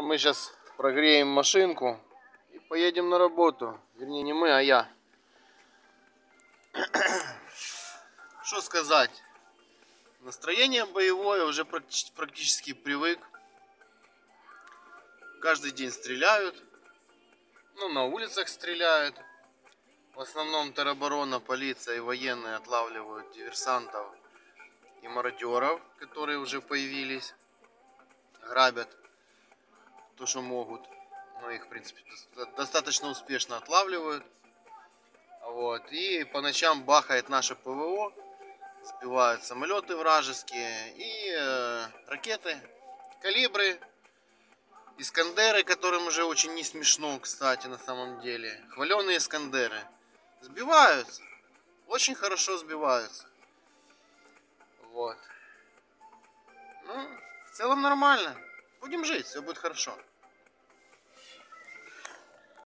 А мы сейчас прогреем машинку и поедем на работу. Вернее, не мы, а я. Что сказать? Настроение боевое, уже практи- практически привык. Каждый день стреляют. Ну, на улицах стреляют. В основном тероборона, полиция и военные отлавливают диверсантов и мародеров, которые уже появились. Грабят то, что могут. Но их, в принципе, доста- достаточно успешно отлавливают. Вот. И по ночам бахает наше ПВО. Сбивают самолеты вражеские и э, ракеты, калибры, Искандеры, которым уже очень не смешно, кстати, на самом деле. Хваленые Искандеры. Сбиваются. Очень хорошо сбиваются. Вот. Ну, в целом нормально. Будем жить, все будет хорошо.